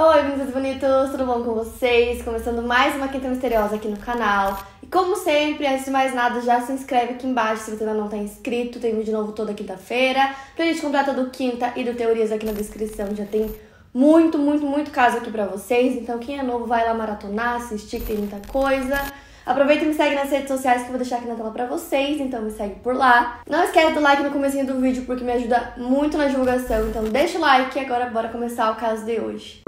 Oi, bonitos bonitos, tudo bom com vocês? Começando mais uma Quinta Misteriosa aqui no canal. E como sempre, antes de mais nada, já se inscreve aqui embaixo se você ainda não está inscrito. Tem vídeo novo toda quinta-feira. Playlist completa do Quinta e do Teorias aqui na descrição. Já tem muito, muito, muito caso aqui pra vocês. Então quem é novo vai lá maratonar, assistir que tem muita coisa. Aproveita e me segue nas redes sociais que eu vou deixar aqui na tela pra vocês, então me segue por lá. Não esquece do like no começo do vídeo porque me ajuda muito na divulgação, então deixa o like e agora bora começar o caso de hoje.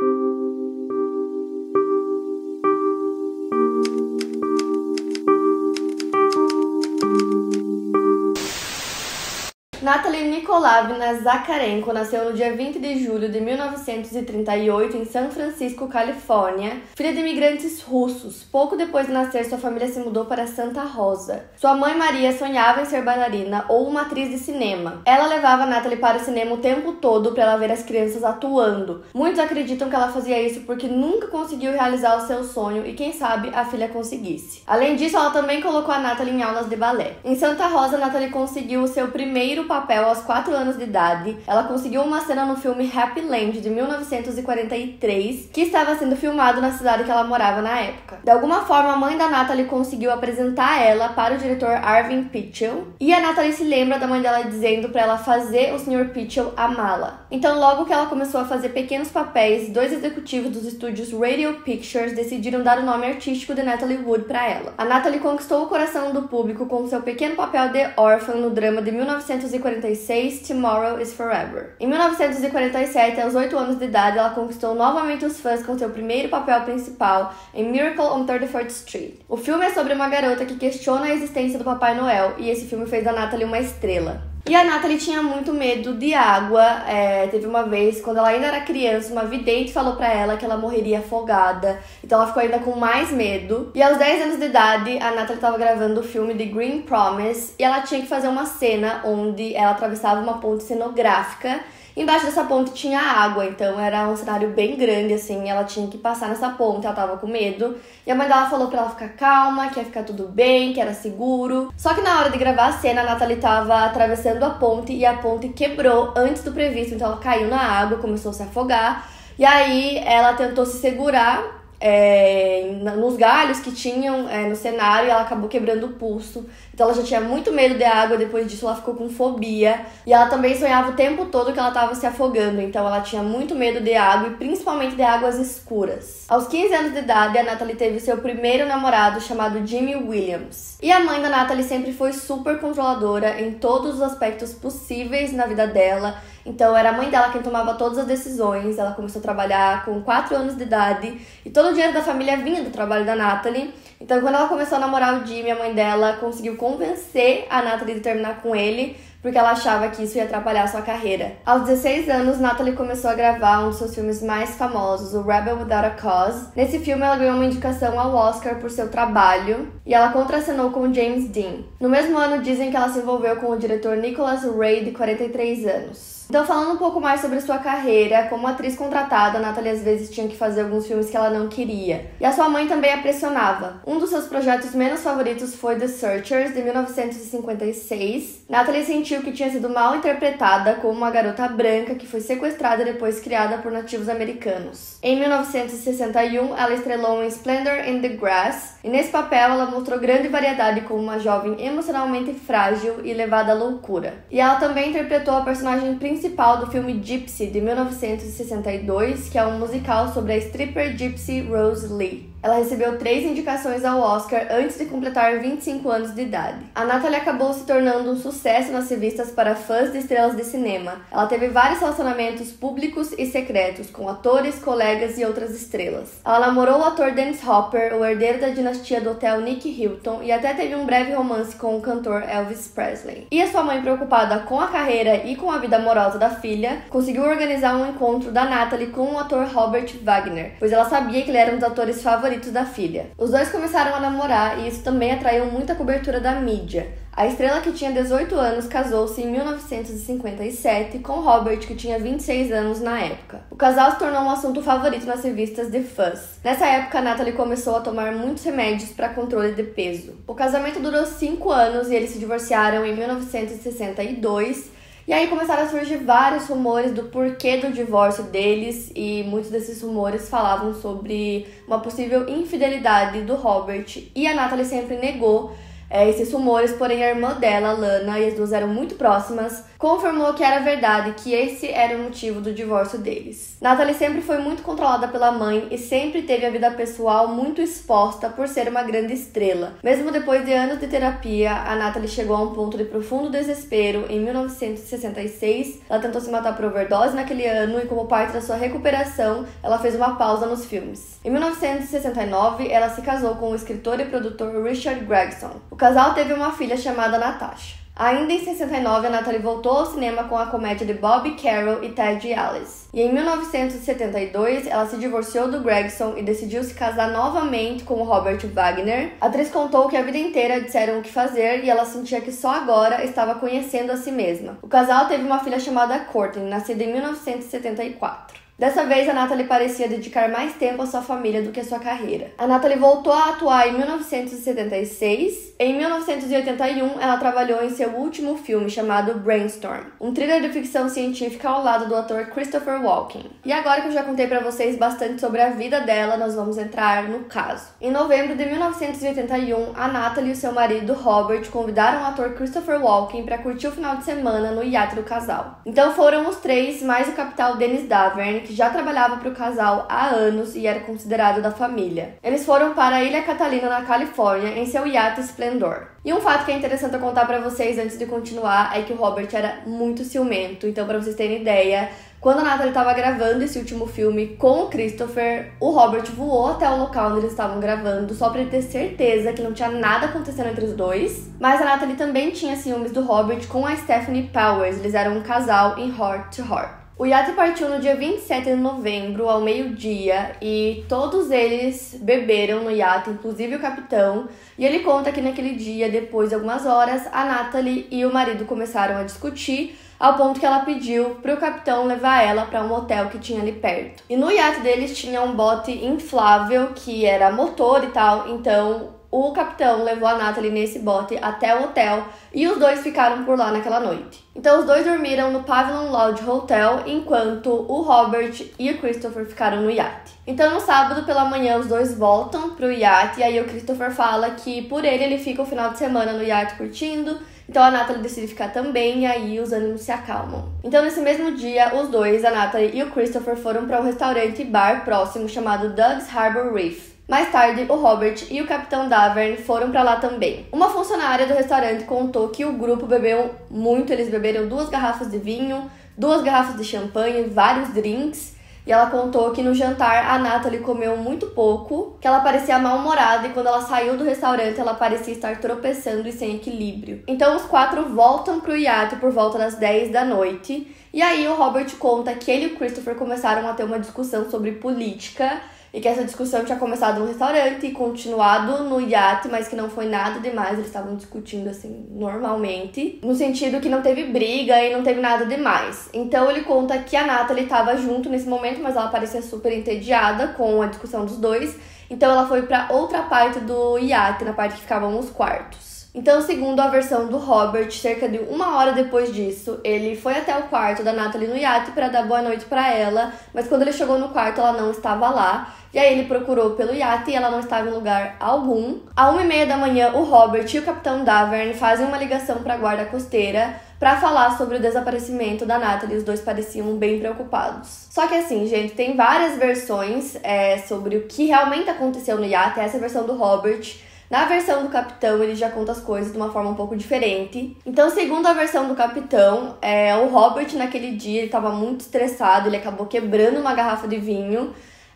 Natalie Nikolavna Zakarenko nasceu no dia 20 de julho de 1938 em São Francisco, Califórnia, filha de imigrantes russos. Pouco depois de nascer, sua família se mudou para Santa Rosa. Sua mãe Maria sonhava em ser bailarina ou uma atriz de cinema. Ela levava Natalie para o cinema o tempo todo para ela ver as crianças atuando. Muitos acreditam que ela fazia isso porque nunca conseguiu realizar o seu sonho e quem sabe a filha conseguisse. Além disso, ela também colocou a Natalie em aulas de balé. Em Santa Rosa, Natalie conseguiu o seu primeiro papel aos 4 anos de idade. Ela conseguiu uma cena no filme Happy Land de 1943, que estava sendo filmado na cidade que ela morava na época. De alguma forma, a mãe da Natalie conseguiu apresentar ela para o diretor Arvin Pitchell, e a Natalie se lembra da mãe dela dizendo para ela fazer o Sr. Pitchell amá-la. Então, logo que ela começou a fazer pequenos papéis, dois executivos dos estúdios Radio Pictures decidiram dar o nome artístico de Natalie Wood para ela. A Natalie conquistou o coração do público com seu pequeno papel de órfã no drama de 1943 1946, Tomorrow is Forever. Em 1947, aos 8 anos de idade, ela conquistou novamente os fãs com seu primeiro papel principal em Miracle on 34th Street. O filme é sobre uma garota que questiona a existência do Papai Noel e esse filme fez da Natalie uma estrela. E a Natalie tinha muito medo de água. É, teve uma vez, quando ela ainda era criança, uma vidente falou para ela que ela morreria afogada. Então ela ficou ainda com mais medo. E aos 10 anos de idade, a Natalie estava gravando o filme The Green Promise e ela tinha que fazer uma cena onde ela atravessava uma ponte cenográfica Embaixo dessa ponte tinha água, então era um cenário bem grande, assim. Ela tinha que passar nessa ponte, ela tava com medo. E a mãe dela falou pra ela ficar calma, que ia ficar tudo bem, que era seguro. Só que na hora de gravar a cena, a Nathalie tava atravessando a ponte e a ponte quebrou antes do previsto, então ela caiu na água, começou a se afogar. E aí ela tentou se segurar é, nos galhos que tinham é, no cenário ela acabou quebrando o pulso. Então ela já tinha muito medo de água, depois disso ela ficou com fobia. E ela também sonhava o tempo todo que ela estava se afogando, então ela tinha muito medo de água e principalmente de águas escuras. Aos 15 anos de idade, a Natalie teve seu primeiro namorado chamado Jimmy Williams. E a mãe da Natalie sempre foi super controladora em todos os aspectos possíveis na vida dela então era a mãe dela quem tomava todas as decisões. Ela começou a trabalhar com 4 anos de idade e todo o dinheiro da família vinha do trabalho da Natalie. Então quando ela começou a namorar o Jimmy, a mãe dela conseguiu convencer a Natalie de terminar com ele porque ela achava que isso ia atrapalhar sua carreira. Aos 16 anos, Natalie começou a gravar um dos seus filmes mais famosos, o Rebel Without a Cause. Nesse filme, ela ganhou uma indicação ao Oscar por seu trabalho e ela contracenou com James Dean. No mesmo ano, dizem que ela se envolveu com o diretor Nicholas Ray, de 43 anos. Então, falando um pouco mais sobre sua carreira, como atriz contratada, a Natalie às vezes tinha que fazer alguns filmes que ela não queria. E a sua mãe também a pressionava. Um dos seus projetos menos favoritos foi The Searchers, de 1956. Natalie sentiu que tinha sido mal interpretada como uma garota branca que foi sequestrada e depois criada por nativos americanos. Em 1961, ela estrelou em Splendor in the Grass, e nesse papel ela mostrou grande variedade como uma jovem emocionalmente frágil e levada à loucura. E ela também interpretou a personagem principal principal do filme Gypsy de 1962, que é um musical sobre a stripper Gypsy Rose Lee. Ela recebeu três indicações ao Oscar antes de completar 25 anos de idade. A Natalie acabou se tornando um sucesso nas revistas para fãs de estrelas de cinema. Ela teve vários relacionamentos públicos e secretos com atores, colegas e outras estrelas. Ela namorou o ator Dennis Hopper, o herdeiro da dinastia do hotel Nick Hilton, e até teve um breve romance com o cantor Elvis Presley. E a sua mãe, preocupada com a carreira e com a vida amorosa da filha, conseguiu organizar um encontro da Natalie com o ator Robert Wagner, pois ela sabia que ele era um dos atores favoritos favoritos da filha. Os dois começaram a namorar e isso também atraiu muita cobertura da mídia. A estrela que tinha 18 anos casou-se em 1957 com Robert, que tinha 26 anos na época. O casal se tornou um assunto favorito nas revistas de fãs. Nessa época, Natalie começou a tomar muitos remédios para controle de peso. O casamento durou 5 anos e eles se divorciaram em 1962 E aí começaram a surgir vários rumores do porquê do divórcio deles, e muitos desses rumores falavam sobre uma possível infidelidade do Robert, e a Natalie sempre negou é, esses rumores, porém a irmã dela, Lana, e as duas eram muito próximas, confirmou que era verdade, que esse era o motivo do divórcio deles. Natalie sempre foi muito controlada pela mãe e sempre teve a vida pessoal muito exposta por ser uma grande estrela. Mesmo depois de anos de terapia, a Natalie chegou a um ponto de profundo desespero em 1966. Ela tentou se matar por overdose naquele ano e, como parte da sua recuperação, ela fez uma pausa nos filmes. Em 1969, ela se casou com o escritor e produtor Richard Gregson. O casal teve uma filha chamada Natasha. Ainda em 69, a Natalie voltou ao cinema com a comédia de Bob Carroll e Ted Alice. E em 1972, ela se divorciou do Gregson e decidiu se casar novamente com Robert Wagner. A atriz contou que a vida inteira disseram o que fazer e ela sentia que só agora estava conhecendo a si mesma. O casal teve uma filha chamada Courtney, nascida em 1974. Dessa vez, a Natalie parecia dedicar mais tempo à sua família do que à sua carreira. A Natalie voltou a atuar em 1976. Em 1981, ela trabalhou em seu último filme chamado Brainstorm, um thriller de ficção científica ao lado do ator Christopher Walken. E agora que eu já contei para vocês bastante sobre a vida dela, nós vamos entrar no caso. Em novembro de 1981, a Natalie e seu marido Robert convidaram o ator Christopher Walken para curtir o final de semana no iate do casal. Então foram os três mais o capitão Dennis Davern que já trabalhava para o casal há anos e era considerado da família. Eles foram para a Ilha Catalina, na Califórnia, em seu iate Splendor. E um fato que é interessante eu contar para vocês antes de continuar é que o Robert era muito ciumento. Então, para vocês terem ideia, quando a Natalie estava gravando esse último filme com o Christopher, o Robert voou até o local onde eles estavam gravando só para ele ter certeza que não tinha nada acontecendo entre os dois. Mas a Natalie também tinha ciúmes do Robert com a Stephanie Powers, eles eram um casal em Heart to Heart. O iate partiu no dia 27 de novembro, ao meio-dia, e todos eles beberam no iate, inclusive o capitão. E ele conta que naquele dia, depois de algumas horas, a Natalie e o marido começaram a discutir, ao ponto que ela pediu para o capitão levar ela para um hotel que tinha ali perto. E no iate deles tinha um bote inflável que era motor e tal, então o capitão levou a Natalie nesse bote até o hotel e os dois ficaram por lá naquela noite. Então os dois dormiram no Pavilion Lodge Hotel enquanto o Robert e o Christopher ficaram no iate. Então no sábado pela manhã os dois voltam pro iate e aí o Christopher fala que por ele ele fica o final de semana no iate curtindo. Então a Natalie decide ficar também e aí os ânimos se acalmam. Então nesse mesmo dia, os dois, a Natalie e o Christopher, foram para um restaurante e bar próximo chamado Doug's Harbor Reef. Mais tarde, o Robert e o capitão Davern foram para lá também. Uma funcionária do restaurante contou que o grupo bebeu muito, eles beberam duas garrafas de vinho, duas garrafas de champanhe, vários drinks. E ela contou que no jantar a Natalie comeu muito pouco, que ela parecia mal-humorada e quando ela saiu do restaurante ela parecia estar tropeçando e sem equilíbrio. Então os quatro voltam pro iate por volta das 10 da noite. E aí o Robert conta que ele e o Christopher começaram a ter uma discussão sobre política e que essa discussão tinha começado no restaurante e continuado no iate, mas que não foi nada demais, eles estavam discutindo assim normalmente, no sentido que não teve briga e não teve nada demais. Então ele conta que a Natalie estava junto nesse momento, mas ela parecia super entediada com a discussão dos dois, então ela foi para outra parte do iate, na parte que ficavam os quartos. Então, segundo a versão do Robert, cerca de uma hora depois disso, ele foi até o quarto da Natalie no iate para dar boa noite para ela, mas quando ele chegou no quarto, ela não estava lá. E aí ele procurou pelo iate e ela não estava em lugar algum. À uma e meia da manhã, o Robert e o capitão Davern fazem uma ligação para a guarda costeira para falar sobre o desaparecimento da Natalie. Os dois pareciam bem preocupados. Só que assim, gente, tem várias versões é, sobre o que realmente aconteceu no iate. Essa é a versão do Robert. Na versão do Capitão, ele já conta as coisas de uma forma um pouco diferente. Então, segundo a versão do Capitão, é, o Robert naquele dia ele estava muito estressado, ele acabou quebrando uma garrafa de vinho.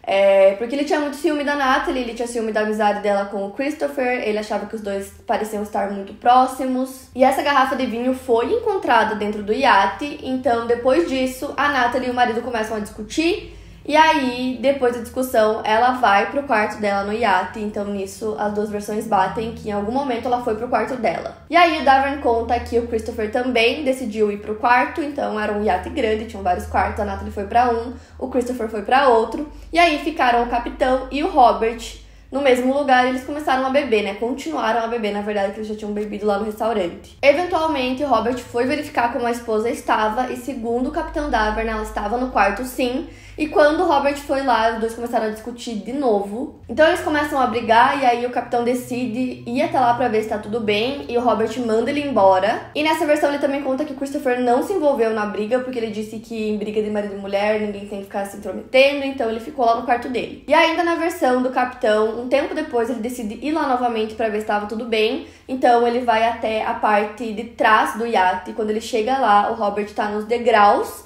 É, porque ele tinha muito ciúme da Natalie, ele tinha ciúme da amizade dela com o Christopher, ele achava que os dois pareciam estar muito próximos. E essa garrafa de vinho foi encontrada dentro do iate, então depois disso, a Natalie e o marido começam a discutir e aí, depois da discussão, ela vai pro quarto dela no iate. Então, nisso, as duas versões batem que em algum momento ela foi pro quarto dela. E aí, o Davern conta que o Christopher também decidiu ir pro quarto. Então, era um iate grande, tinham vários quartos. A Natalie foi para um, o Christopher foi para outro. E aí, ficaram o capitão e o Robert no mesmo lugar, eles começaram a beber, né? Continuaram a beber, na verdade, que eles já tinham bebido lá no restaurante. Eventualmente, Robert foi verificar como a esposa estava e, segundo o capitão Davern, ela estava no quarto sim. E quando Robert foi lá, os dois começaram a discutir de novo. Então eles começam a brigar e aí o capitão decide ir até lá para ver se tá tudo bem e o Robert manda ele embora. E nessa versão ele também conta que o Christopher não se envolveu na briga porque ele disse que em briga de marido e mulher ninguém tem que ficar se intrometendo, então ele ficou lá no quarto dele. E ainda na versão do capitão, um tempo depois ele decide ir lá novamente para ver se estava tudo bem. Então ele vai até a parte de trás do iate. Quando ele chega lá, o Robert tá nos degraus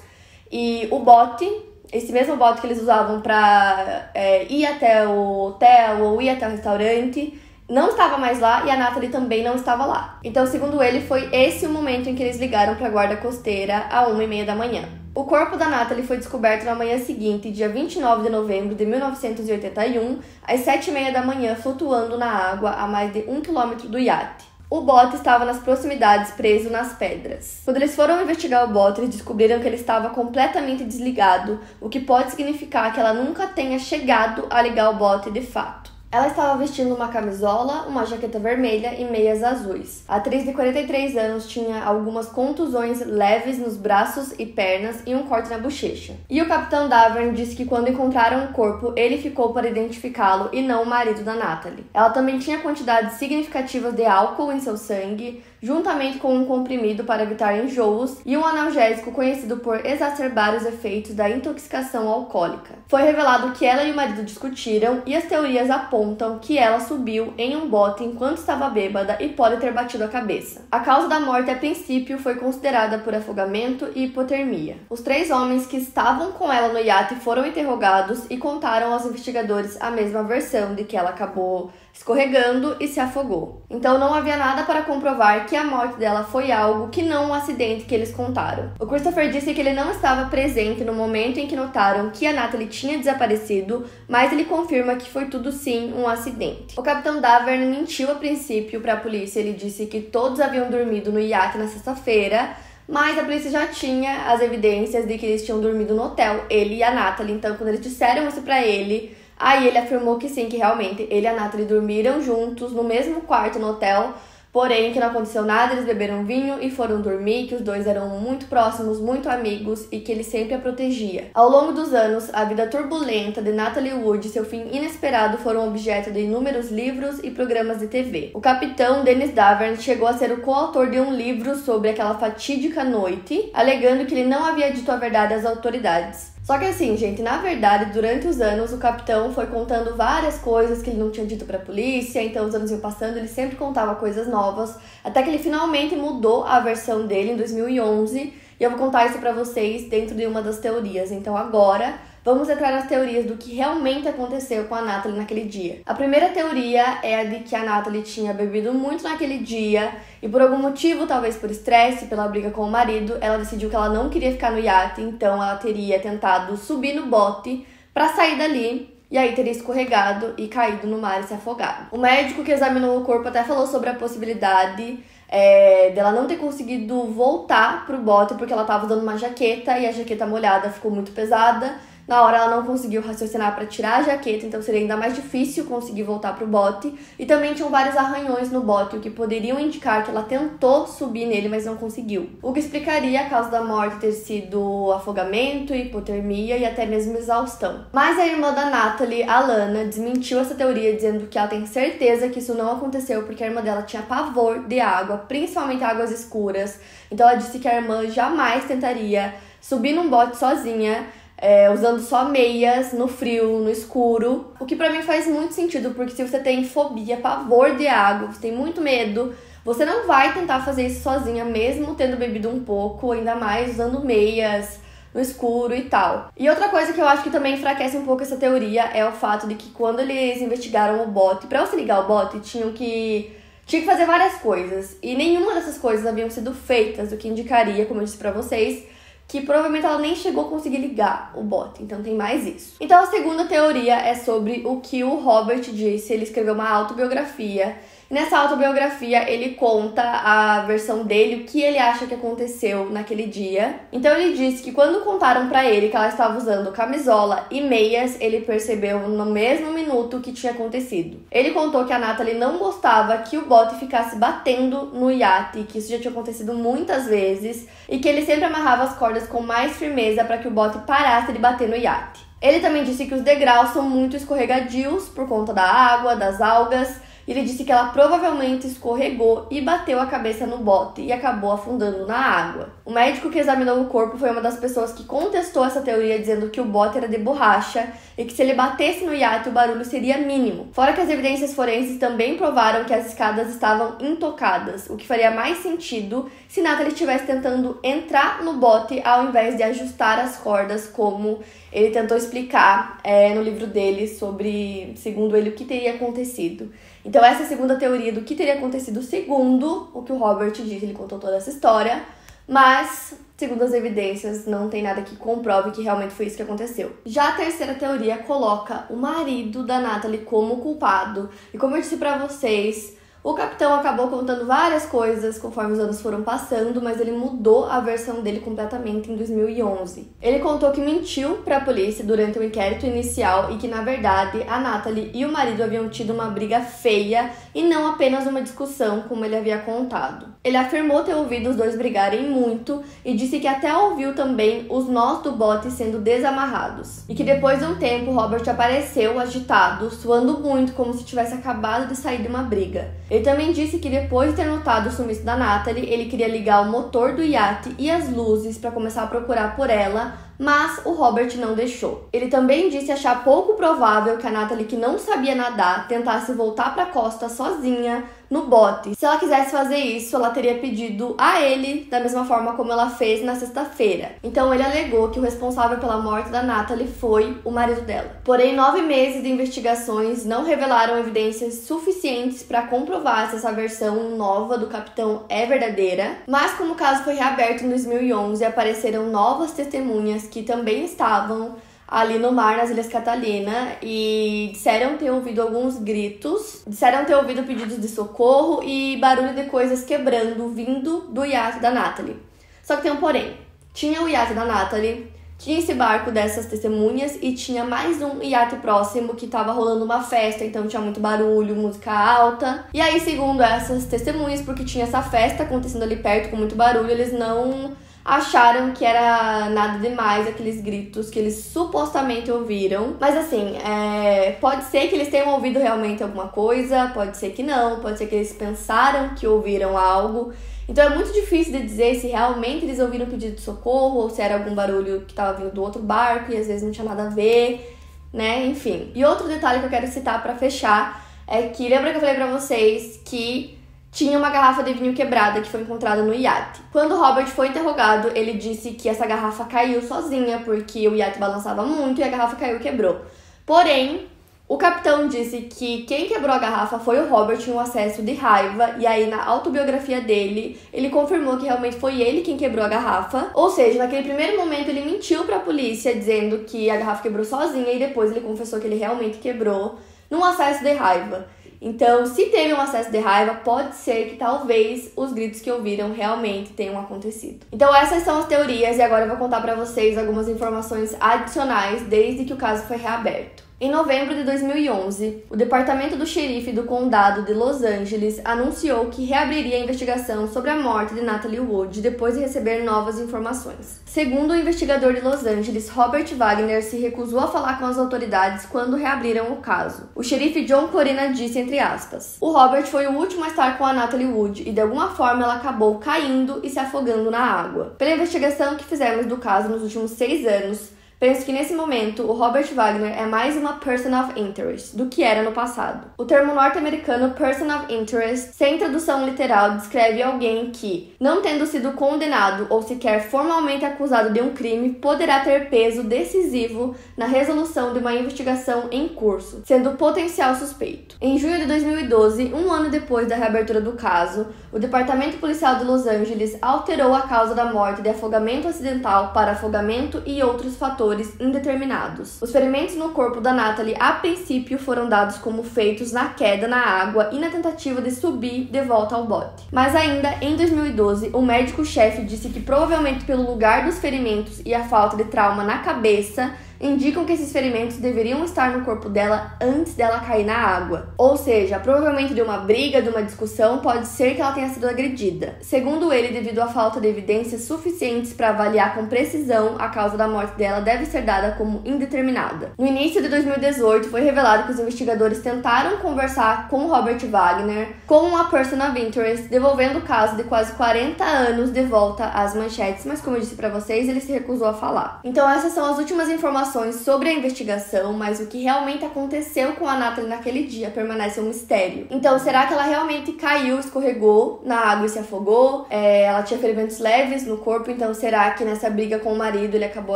e o bote esse mesmo bote que eles usavam para é, ir até o hotel ou ir até o restaurante não estava mais lá e a Natalie também não estava lá. Então, segundo ele, foi esse o momento em que eles ligaram para a guarda costeira a uma e meia da manhã. O corpo da Natalie foi descoberto na manhã seguinte, dia 29 de novembro de 1981, às sete e meia da manhã, flutuando na água a mais de um quilômetro do iate. O bote estava nas proximidades, preso nas pedras. Quando eles foram investigar o bote, eles descobriram que ele estava completamente desligado, o que pode significar que ela nunca tenha chegado a ligar o bote de fato. Ela estava vestindo uma camisola, uma jaqueta vermelha e meias azuis. A atriz de 43 anos tinha algumas contusões leves nos braços e pernas e um corte na bochecha. E o capitão Davern disse que quando encontraram o corpo, ele ficou para identificá-lo e não o marido da Natalie. Ela também tinha quantidades significativas de álcool em seu sangue, juntamente com um comprimido para evitar enjoos e um analgésico conhecido por exacerbar os efeitos da intoxicação alcoólica. Foi revelado que ela e o marido discutiram e as teorias apontam que ela subiu em um bote enquanto estava bêbada e pode ter batido a cabeça. A causa da morte, a princípio, foi considerada por afogamento e hipotermia. Os três homens que estavam com ela no iate foram interrogados e contaram aos investigadores a mesma versão de que ela acabou escorregando e se afogou. Então não havia nada para comprovar que a morte dela foi algo que não um acidente que eles contaram. O Christopher disse que ele não estava presente no momento em que notaram que a Natalie tinha desaparecido, mas ele confirma que foi tudo sim um acidente. O capitão Davern mentiu a princípio para a polícia, ele disse que todos haviam dormido no iate na sexta-feira, mas a polícia já tinha as evidências de que eles tinham dormido no hotel, ele e a Natalie. Então, quando eles disseram isso para ele, Aí ele afirmou que sim, que realmente ele e a Natalie dormiram juntos no mesmo quarto no hotel, Porém, que não aconteceu nada, eles beberam vinho e foram dormir, que os dois eram muito próximos, muito amigos e que ele sempre a protegia. Ao longo dos anos, a vida turbulenta de Natalie Wood e seu fim inesperado foram objeto de inúmeros livros e programas de TV. O capitão Dennis Davern chegou a ser o coautor de um livro sobre aquela fatídica noite, alegando que ele não havia dito a verdade às autoridades. Só que assim, gente, na verdade, durante os anos, o capitão foi contando várias coisas que ele não tinha dito pra polícia, então os anos iam passando, ele sempre contava coisas novas, até que ele finalmente mudou a versão dele em 2011, e eu vou contar isso pra vocês dentro de uma das teorias. Então agora, Vamos entrar nas teorias do que realmente aconteceu com a Natalie naquele dia. A primeira teoria é a de que a Natalie tinha bebido muito naquele dia e por algum motivo, talvez por estresse, pela briga com o marido, ela decidiu que ela não queria ficar no iate, então ela teria tentado subir no bote para sair dali e aí teria escorregado e caído no mar e se afogado. O médico que examinou o corpo até falou sobre a possibilidade é, dela não ter conseguido voltar pro bote porque ela tava usando uma jaqueta e a jaqueta molhada ficou muito pesada na hora ela não conseguiu raciocinar para tirar a jaqueta, então seria ainda mais difícil conseguir voltar pro bote. E também tinham vários arranhões no bote, o que poderiam indicar que ela tentou subir nele, mas não conseguiu. O que explicaria a causa da morte ter sido afogamento, hipotermia e até mesmo exaustão. Mas a irmã da Natalie, Alana, desmentiu essa teoria dizendo que ela tem certeza que isso não aconteceu porque a irmã dela tinha pavor de água, principalmente águas escuras. Então ela disse que a irmã jamais tentaria subir num bote sozinha é, usando só meias no frio, no escuro. O que para mim faz muito sentido, porque se você tem fobia, pavor de água, você tem muito medo, você não vai tentar fazer isso sozinha, mesmo tendo bebido um pouco, ainda mais usando meias no escuro e tal. E outra coisa que eu acho que também enfraquece um pouco essa teoria é o fato de que quando eles investigaram o bote, para você ligar o bote, tinham que tinha que fazer várias coisas e nenhuma dessas coisas haviam sido feitas, o que indicaria, como eu disse para vocês, que provavelmente ela nem chegou a conseguir ligar o bot, então tem mais isso. Então a segunda teoria é sobre o que o Robert disse, ele escreveu uma autobiografia nessa autobiografia ele conta a versão dele, o que ele acha que aconteceu naquele dia. Então ele disse que quando contaram para ele que ela estava usando camisola e meias, ele percebeu no mesmo minuto o que tinha acontecido. Ele contou que a Natalie não gostava que o bote ficasse batendo no iate, que isso já tinha acontecido muitas vezes, e que ele sempre amarrava as cordas com mais firmeza para que o bote parasse de bater no iate. Ele também disse que os degraus são muito escorregadios por conta da água, das algas, ele disse que ela provavelmente escorregou e bateu a cabeça no bote e acabou afundando na água. O médico que examinou o corpo foi uma das pessoas que contestou essa teoria, dizendo que o bote era de borracha e que se ele batesse no iate o barulho seria mínimo. Fora que as evidências forenses também provaram que as escadas estavam intocadas, o que faria mais sentido se Natalie estivesse tentando entrar no bote ao invés de ajustar as cordas, como ele tentou explicar é, no livro dele sobre, segundo ele, o que teria acontecido. Então, essa é a segunda teoria do que teria acontecido segundo o que o Robert disse. Ele contou toda essa história, mas, segundo as evidências, não tem nada que comprove que realmente foi isso que aconteceu. Já a terceira teoria coloca o marido da Natalie como culpado. E como eu disse para vocês, o capitão acabou contando várias coisas conforme os anos foram passando, mas ele mudou a versão dele completamente em 2011. Ele contou que mentiu para a polícia durante o inquérito inicial e que na verdade a Natalie e o marido haviam tido uma briga feia e não apenas uma discussão, como ele havia contado. Ele afirmou ter ouvido os dois brigarem muito e disse que até ouviu também os nós do bote sendo desamarrados. E que depois de um tempo Robert apareceu agitado, suando muito como se tivesse acabado de sair de uma briga. Ele também disse que depois de ter notado o sumiço da Natalie, ele queria ligar o motor do iate e as luzes para começar a procurar por ela, mas o Robert não deixou. Ele também disse achar pouco provável que a Natalie, que não sabia nadar, tentasse voltar para a costa sozinha no bote. Se ela quisesse fazer isso, ela teria pedido a ele da mesma forma como ela fez na sexta-feira. Então ele alegou que o responsável pela morte da Natalie foi o marido dela. Porém, nove meses de investigações não revelaram evidências suficientes para comprovar se essa versão nova do capitão é verdadeira. Mas como o caso foi reaberto em 2011, apareceram novas testemunhas que também estavam ali no mar, nas Ilhas Catalina, e disseram ter ouvido alguns gritos, disseram ter ouvido pedidos de socorro e barulho de coisas quebrando vindo do iate da Natalie. Só que tem um porém. Tinha o iate da Natalie, tinha esse barco dessas testemunhas e tinha mais um iate próximo que tava rolando uma festa, então tinha muito barulho, música alta. E aí, segundo essas testemunhas, porque tinha essa festa acontecendo ali perto com muito barulho, eles não acharam que era nada demais aqueles gritos que eles supostamente ouviram. Mas assim, é, pode ser que eles tenham ouvido realmente alguma coisa, pode ser que não, pode ser que eles pensaram que ouviram algo. Então é muito difícil de dizer se realmente eles ouviram pedido de socorro ou se era algum barulho que estava vindo do outro barco e às vezes não tinha nada a ver, né? Enfim. E outro detalhe que eu quero citar para fechar é que lembra que eu falei para vocês que tinha uma garrafa de vinho quebrada que foi encontrada no iate. Quando Robert foi interrogado, ele disse que essa garrafa caiu sozinha porque o iate balançava muito e a garrafa caiu e quebrou. Porém, o capitão disse que quem quebrou a garrafa foi o Robert em um acesso de raiva, e aí na autobiografia dele, ele confirmou que realmente foi ele quem quebrou a garrafa. Ou seja, naquele primeiro momento ele mentiu para a polícia dizendo que a garrafa quebrou sozinha e depois ele confessou que ele realmente quebrou num acesso de raiva. Então, se teve um acesso de raiva, pode ser que talvez os gritos que ouviram realmente tenham acontecido. Então, essas são as teorias e agora eu vou contar para vocês algumas informações adicionais desde que o caso foi reaberto. Em novembro de 2011, o Departamento do Xerife do Condado de Los Angeles anunciou que reabriria a investigação sobre a morte de Natalie Wood depois de receber novas informações. Segundo o investigador de Los Angeles, Robert Wagner se recusou a falar com as autoridades quando reabriram o caso. O xerife John Corina disse entre aspas: "O Robert foi o último a estar com a Natalie Wood e de alguma forma ela acabou caindo e se afogando na água. Pela investigação que fizemos do caso nos últimos seis anos, Penso que nesse momento o Robert Wagner é mais uma person of interest do que era no passado. O termo norte-americano person of interest, sem tradução literal, descreve alguém que, não tendo sido condenado ou sequer formalmente acusado de um crime, poderá ter peso decisivo na resolução de uma investigação em curso, sendo potencial suspeito. Em junho de 2012, um ano depois da reabertura do caso, o Departamento Policial de Los Angeles alterou a causa da morte de afogamento acidental para afogamento e outros fatores indeterminados. Os ferimentos no corpo da Natalie, a princípio, foram dados como feitos na queda na água e na tentativa de subir de volta ao bote. Mas ainda em 2012, o médico-chefe disse que provavelmente pelo lugar dos ferimentos e a falta de trauma na cabeça, indicam que esses ferimentos deveriam estar no corpo dela antes dela cair na água. Ou seja, provavelmente de uma briga, de uma discussão, pode ser que ela tenha sido agredida. Segundo ele, devido à falta de evidências suficientes para avaliar com precisão, a causa da morte dela deve ser dada como indeterminada. No início de 2018, foi revelado que os investigadores tentaram conversar com Robert Wagner, com a Person of Interest, devolvendo o caso de quase 40 anos de volta às manchetes, mas como eu disse para vocês, ele se recusou a falar. Então essas são as últimas informações informações sobre a investigação, mas o que realmente aconteceu com a Natalie naquele dia permanece um mistério. Então, será que ela realmente caiu, escorregou na água e se afogou? É, ela tinha ferimentos leves no corpo, então será que nessa briga com o marido ele acabou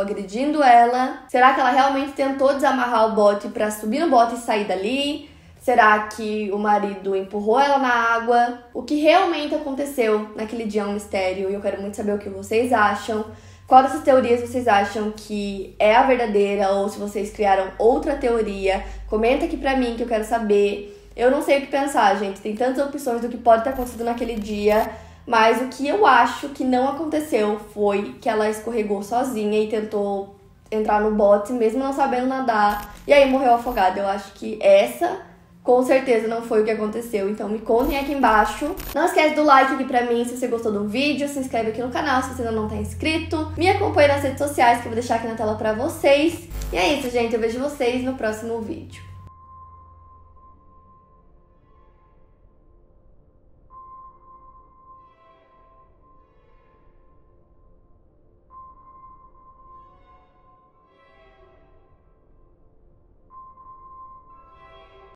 agredindo ela? Será que ela realmente tentou desamarrar o bote para subir no bote e sair dali? Será que o marido empurrou ela na água? O que realmente aconteceu naquele dia é um mistério e eu quero muito saber o que vocês acham. Qual dessas teorias vocês acham que é a verdadeira ou se vocês criaram outra teoria? Comenta aqui pra mim que eu quero saber. Eu não sei o que pensar, gente. Tem tantas opções do que pode ter acontecido naquele dia. Mas o que eu acho que não aconteceu foi que ela escorregou sozinha e tentou entrar no bote, mesmo não sabendo nadar, e aí morreu afogada. Eu acho que essa com certeza não foi o que aconteceu, então me contem aqui embaixo. Não esquece do like aqui pra mim se você gostou do vídeo, se inscreve aqui no canal se você ainda não tá inscrito. Me acompanhe nas redes sociais que eu vou deixar aqui na tela pra vocês. E é isso, gente. Eu vejo vocês no próximo vídeo.